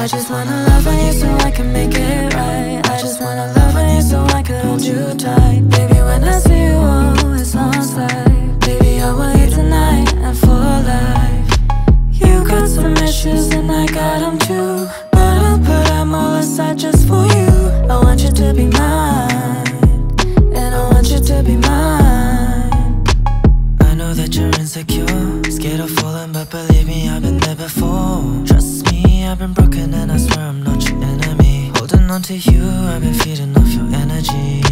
I just wanna love on you so I can make it right. I just wanna love on you so I can hold you tight Baby. But believe me I've been there before. Trust me I've been broken and I swear I'm not your enemy. Holding on to you I've been feeding off your energy.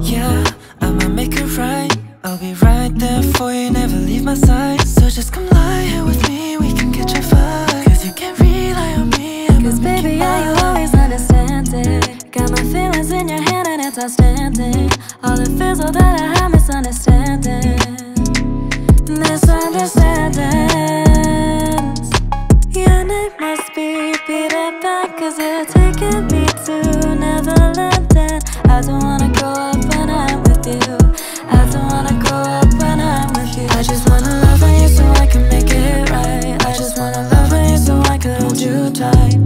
Yeah I'ma make it right. I'll be right there for you Never leave my side. So just come lie here with me We can catch a vibe Cause you can't rely on me I'ma Cause baby, yeah, you always understand it. Got my feelings in your hand and it's outstanding. All the feels all that I have misunderstanding Neverland And I don't wanna grow up when I'm with you. I don't wanna grow up when I'm with you. I just wanna love on you so I can make it right. I just wanna love on you so I can hold you tight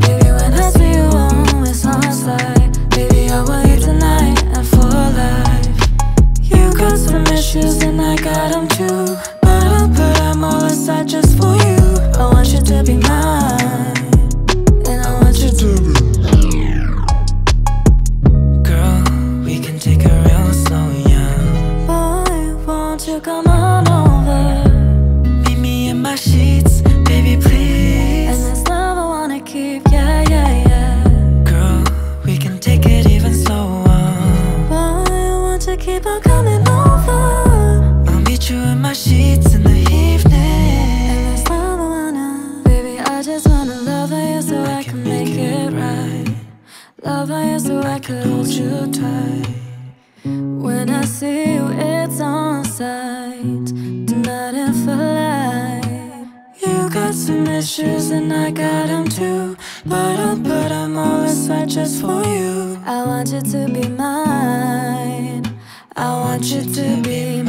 just wanna love her so I can make it right. Love her so I could hold your twice. When I see you, it's on sight. Do not have You got some issues and I got 'em too. But I'll put them all inside just for you I want you to be mine want you to be